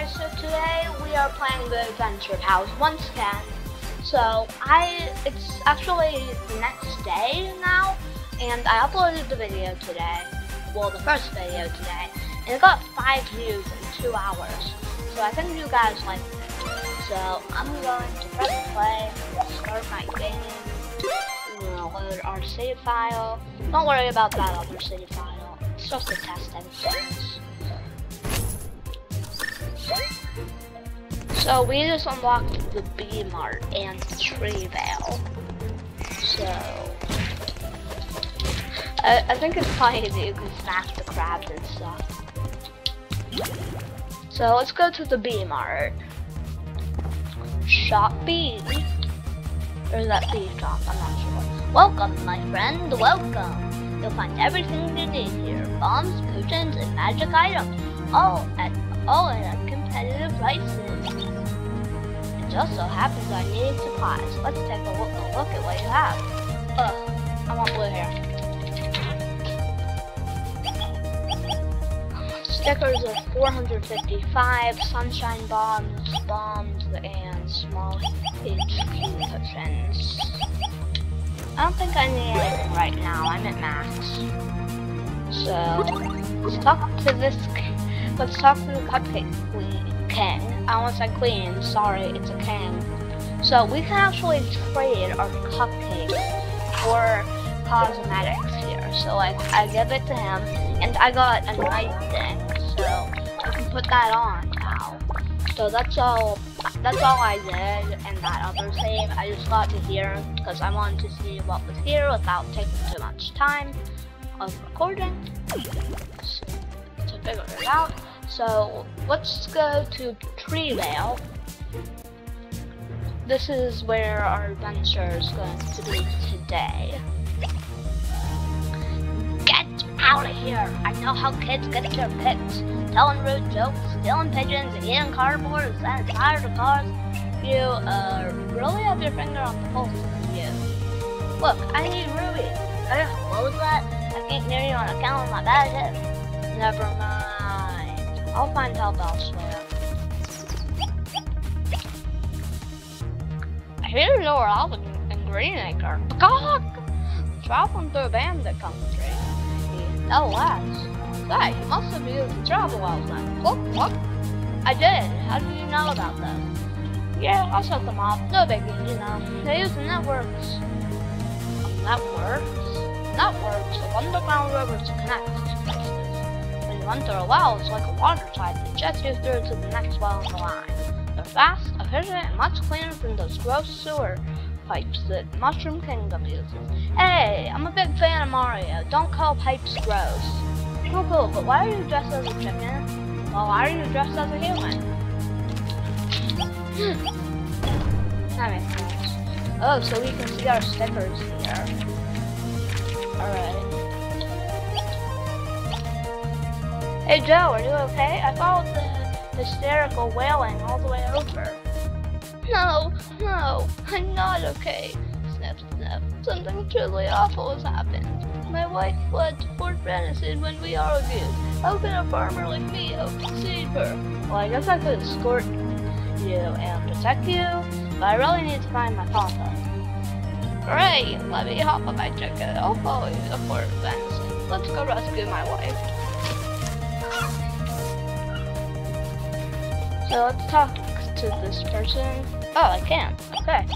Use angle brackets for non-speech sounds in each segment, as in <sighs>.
guys, so today we are playing the Adventure Pals once again. So I, it's actually the next day now, and I uploaded the video today, well the first video today, and it got 5 views in 2 hours. So I think you guys like it. So I'm going to press play, start my game, load our save file. Don't worry about that other save file, it's just a test and so we just unlocked the B Mart and Treevale. So I, I think it's funny that you can smash the crabs and stuff. So let's go to the B Mart. Shop B. Or is that B shop? I'm not sure. Welcome, my friend. Welcome. You'll find everything you need here. Bombs, potions, and magic items. All at all at competitive prices. Just so happens I need supplies. Let's take a look, a look at what you have. Ugh, I want blue hair. Stickers are 455, sunshine bombs, bombs, and small HP potions. I don't think I need anything right now. I'm at max. So, let's talk to this. Let's talk to the cupcake king. I want to say queen. Sorry, it's a king. So we can actually trade our cupcakes for cosmetics here. So I, I give it to him, and I got a night thing. So I can put that on now. So that's all. That's all I did in that other save. I just got to here because I wanted to see what was here without taking too much time of recording so, to figure it out. So let's go to Treevale. This is where our adventure is going to be today. Get out of here! I know how kids get their picks. Telling rude jokes, stealing pigeons, eating cardboard and fire to cars. You, uh, really have your finger on the pulse, you. Look, I need Ruby. Uh, what was that? I can't hear you on account of my bad hip. Never mind. I'll find help elsewhere. I hear you're out in, in Greenacre. God! Traveling through bandit country. Less. Say, you must have used the travel then. What? What? I did. How did you know about them? Yeah, I set them off. No biggie, you know. They use the networks. Networks? Networks of underground rivers to connect run through a well is like a water slide that jets you through to the next well in the line. They're fast, efficient, and much cleaner than those gross sewer pipes that Mushroom Kingdom uses. Hey, I'm a big fan of Mario. Don't call pipes gross. Cool, cool, but why are you dressed as a chicken? Well, why are you dressed as a human? Hmm. that makes sense. Oh, so we can see our stickers here. Alright. Hey Joe, are you okay? I followed the hysterical wailing all the way over. No, no, I'm not okay. Snap, snap. Something truly awful has happened. My wife fled to Fort Venison when we argued. How can a farmer like me hope to save her? Well, I guess I could escort you and protect you, but I really need to find my papa. Great, let me hop on my ticket. I'll follow you to Fort Venison. Let's go rescue my wife. Let's talk to this person. Oh, I can. Okay.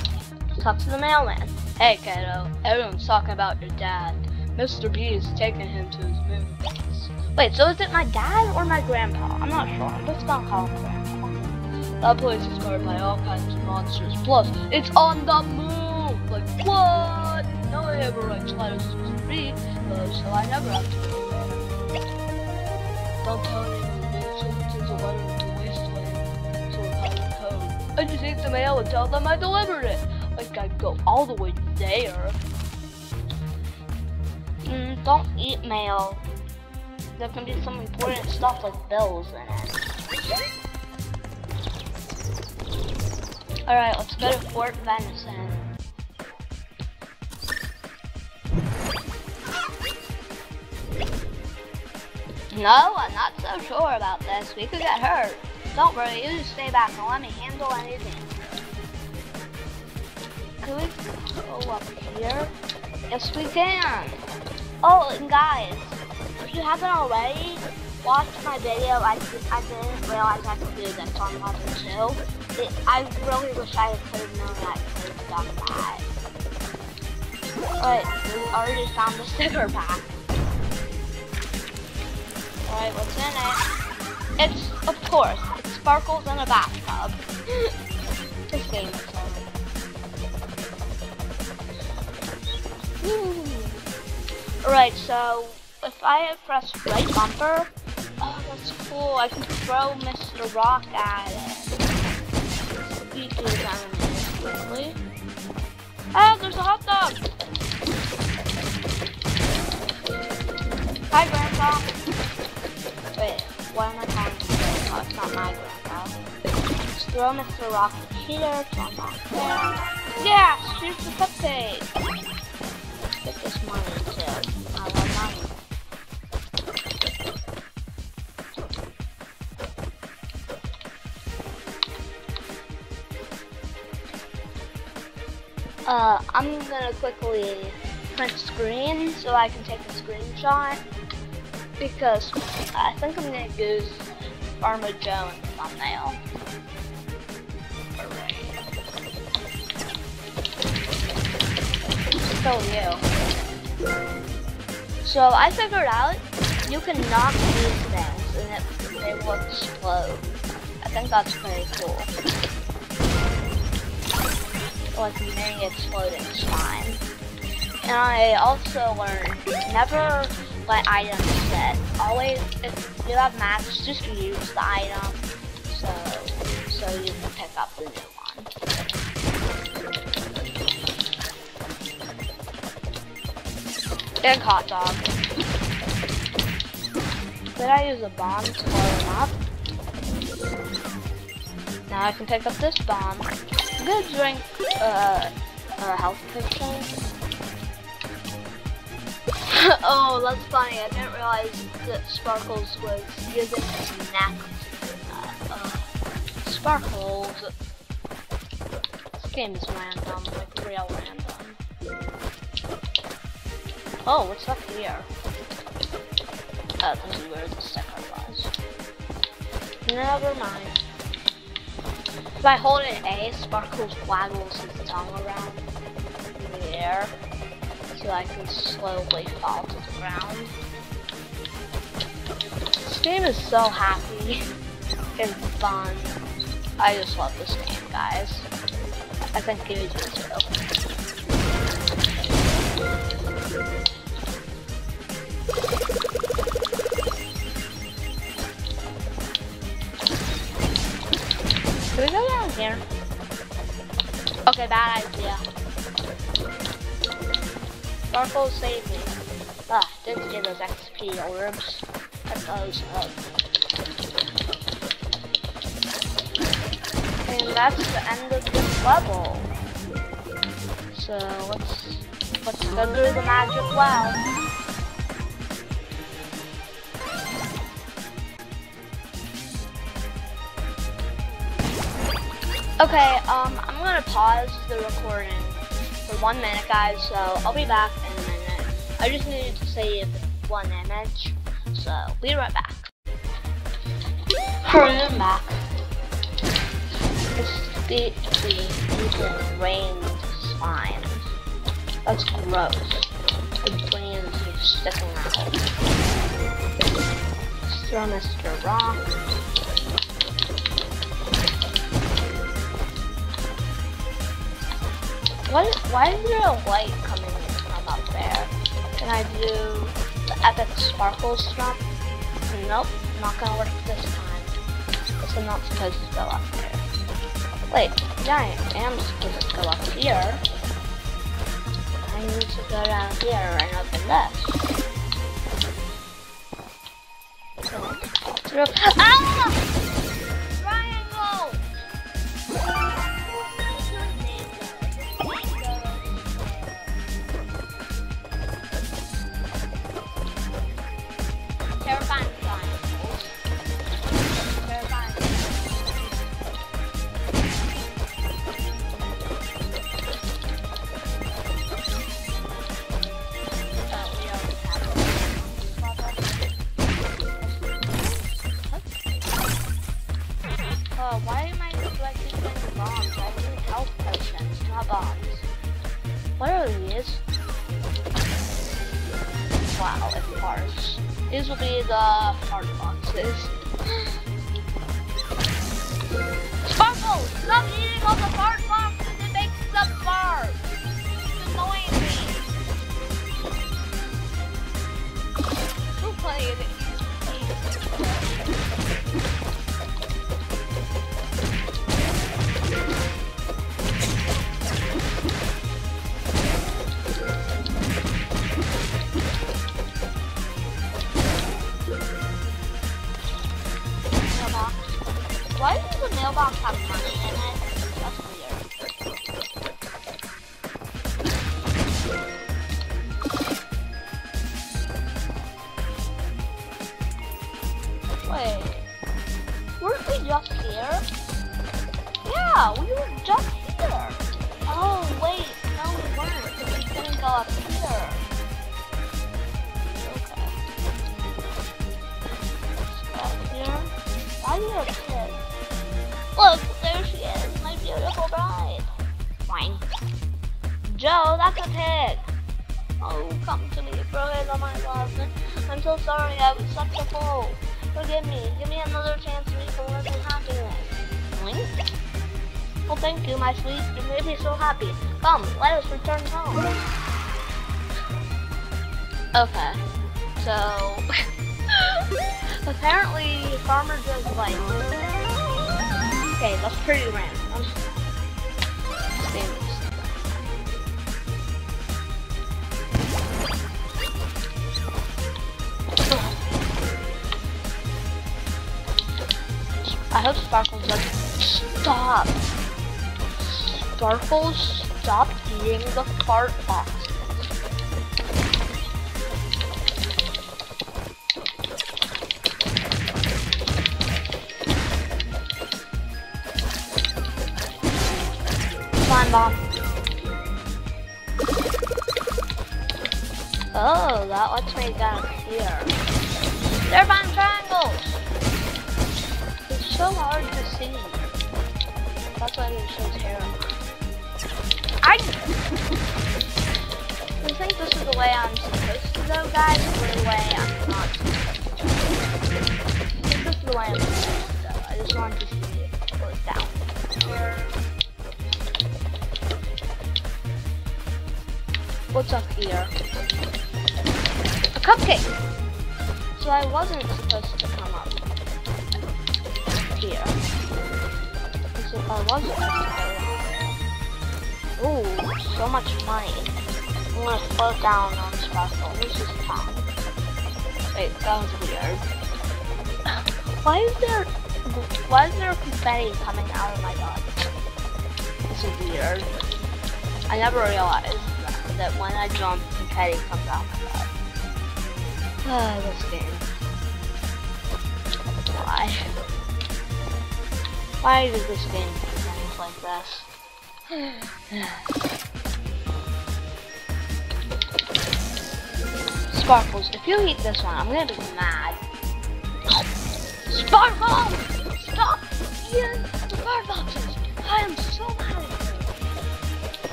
Talk to the mailman. Hey, kiddo. Everyone's talking about your dad. Mr. B is taking him to his base. Wait, so is it my dad or my grandpa? I'm not sure. I'm just gonna call him grandpa. That place is guarded by all kinds of monsters. Plus, it's on the moon! Like, what? No one ever writes letters to Mr. B, so I never have to go there. Don't tell anyone I just ate the mail and tell them I delivered it. Like I'd go all the way there. Mm, don't eat mail. There can be some important stuff like bills in it. Alright, let's go to Fort Venison. No, I'm not so sure about this. We could get hurt. Don't worry, you just stay back and let me handle anything. Can we go up here? Yes, we can. Oh, and guys, if you haven't already, watch my video. I, I didn't realize I could do this on level 2. It, I really wish I could have known that I could have done that. Alright, we already found the sticker pack. Alright, what's in it? It's, of course, sparkles in a bathtub. this game Alright, so if I press right bumper, oh that's cool, I can throw Mr. Rock at it. Beat these enemies quickly. Oh, there's a hot dog! Hi, Grandpa. Wait, why am I calling Grandpa? It's not my Grandpa. Throw Mr. Rock here. Yeah, shoot the cupcake! get this money too. I want money. Uh, I'm gonna quickly print screen so I can take a screenshot because I think I'm gonna use In the thumbnail. Still you. So I figured out you can knock these things and it, they will explode. I think that's pretty cool. Like mini exploding slime. And I also learned never let items sit. Always, if you have max, just use the item so so you can pick up the new one. And hot dog. Did I use a bomb to blow him up? Now I can pick up this bomb. Gonna drink uh, a health potion. <laughs> oh, that's funny. I didn't realize that Sparkles was using his neck. Uh, uh, Sparkles. This game is random, like real random. Oh, what's up here? Oh, this is where the sticker was. Never mind. If I hold an A, Sparkles waggles his tongue around I can slowly fall to the ground. This game is so happy <laughs> and fun. I just love this game, guys. I think you do too. Can we go down here? Okay, bad idea. Sparkle save me. Ah, didn't get those XP orbs. Cut those up. And that's the end of this level. So let's let's go through the magic well. Okay, um, I'm gonna pause the recording for one minute, guys, so I'll be back in a minute. I just needed to save one image, so be right back. Hurry, I'm back. It's the, the rained slime. That's gross. The brains are sticking out. Throw Mr. Rock. What, why is there a light coming from up there? Can I do the epic sparkle jump? Nope, not gonna work this time. Guess I'm not supposed to go up there. Wait, yeah, I am supposed to go up here. I need to go down here and open this. Ah! These will be the fart boxes. Mailbox Joe, that's a pig. Oh, come to me, of my love. I'm so sorry, I was such a fool. Forgive me. Give me another chance to make a little happiness. Wink? Well, thank you, my sweet. You made me so happy. Come, let us return home. Okay. So, <laughs> apparently, Farmer Joe's like. Okay, that's pretty random. I hope Sparkles like stop. Sparkles, stop eating the fart box. Slime bomb. Oh, that lets me down here. They're so hard to see. That's why they're so terrible. I. You think this is the way I'm supposed to go, guys, or the way I'm not supposed to go? I think this is the way I'm supposed to go. I just want to see it go down here. What's up here? A cupcake! So I wasn't supposed to here. Because if I was supposed to. Ooh, so much money. I'm gonna slow down on Sparkle. This is Tom. Wait, that was weird. <laughs> Why is there why is there confetti coming out of my butt? This is weird. I never realized that, when I jump, confetti comes out of my butt. Ah, this game. Why? Why does this game do things like this? <sighs> Sparkles, if you eat this one, I'm gonna be mad. Sparkle! Stop eating the fire boxes! I am so mad at you.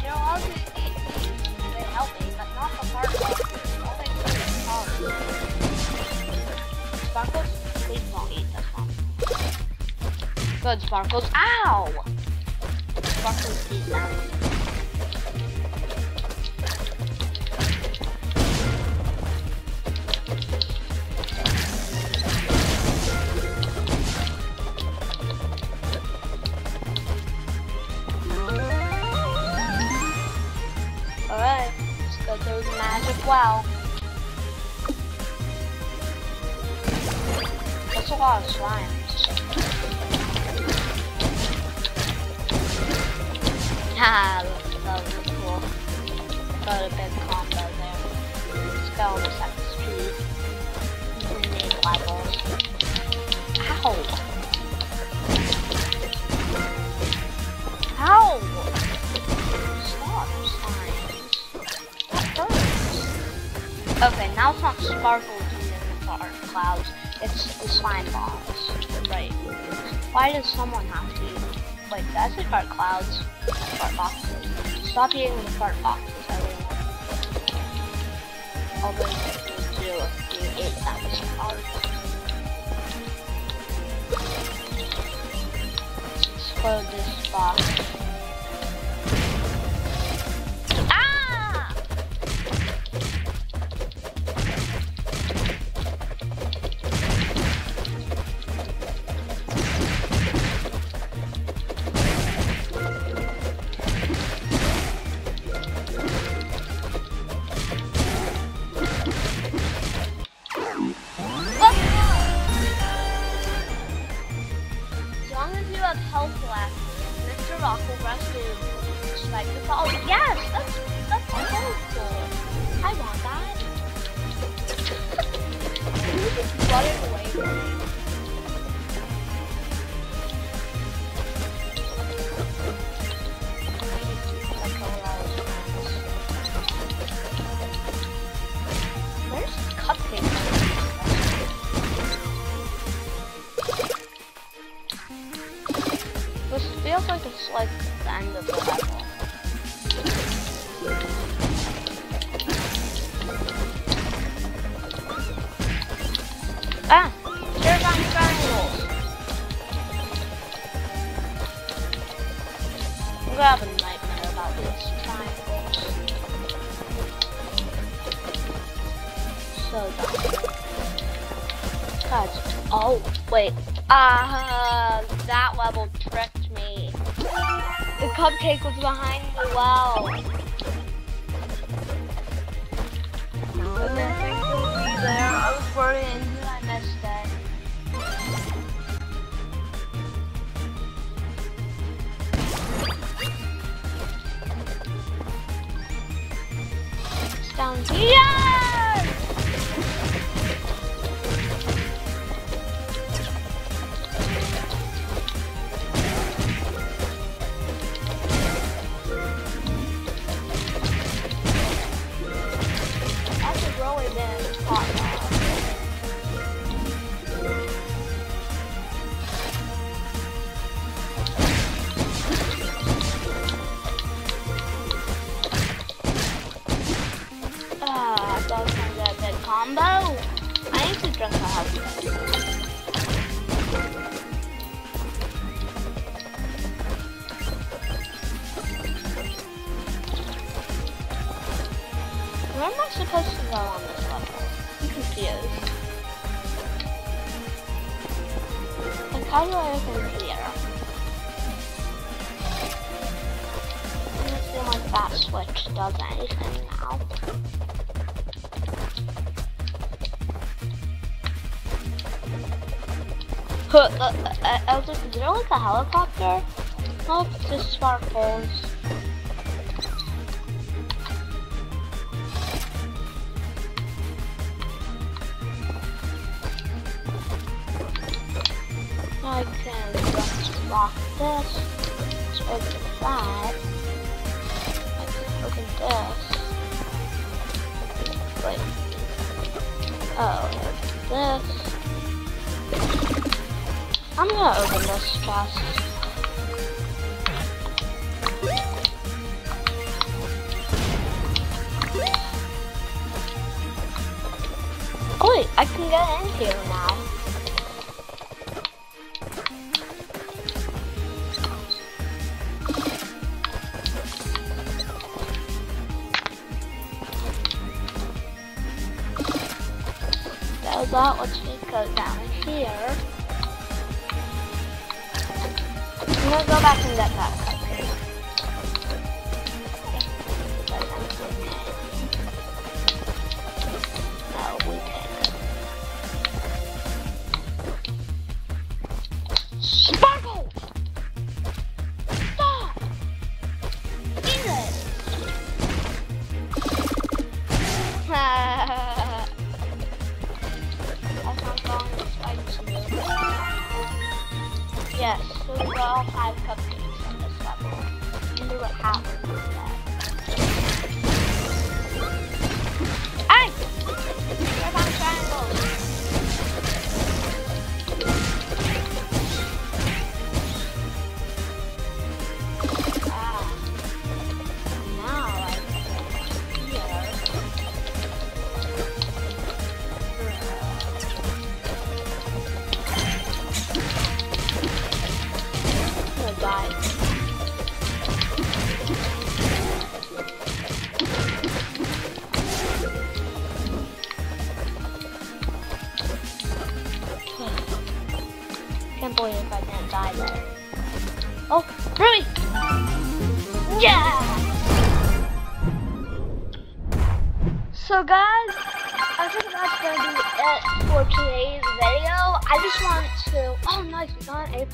You know, I'll just eat these they help me, but not the boxes. All they do is. Sparkles, please don't eat this one. Good, Sparkles. Ow! Sparkles, eat them. Lot of slimes. That was cool. Got a big combo there. Speed. Levels. Ow! Ow! Okay, now it's not Sparkle eating the clouds. It's the slime bombs, right? Why does someone have to? Wait, that's the fart clouds. Fart boxes. Stop eating the fart boxes, everyone. Although you do if you ate fart. Explode this box. Uh, that level tricked me. The cupcake was behind the there. I was worrying I. Down here. 正常还是 salah. A uh, uh, uh, helicopter? Nope, it's just smartphones. I can just lock this. Let's open that. I can open this. Wait. Oh, this. I'm gonna open this chest. Oh wait, I can get in here now. So that, let's just go down here. Gonna go back get that. can't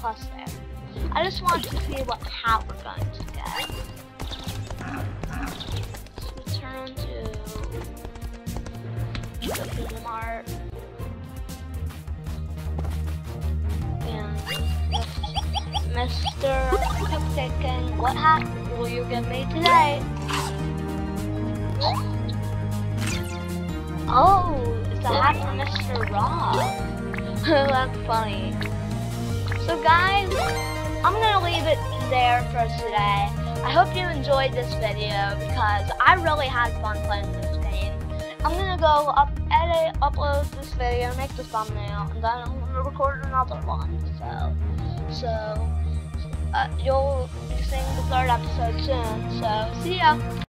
plus there. I just want to see what hat we're going to get. Let's return to the Walmart. And Mr. Cupcake, what hat will you give me today? Oh, it's a hat from Mr. Rob. <laughs> That's funny. So guys, I'm gonna leave it there for today. I hope you enjoyed this video because I really had fun playing this game. I'm gonna go up, edit, upload this video, make the thumbnail, and then I'm gonna record another one. So, so uh, you'll be seeing the third episode soon. So, see ya.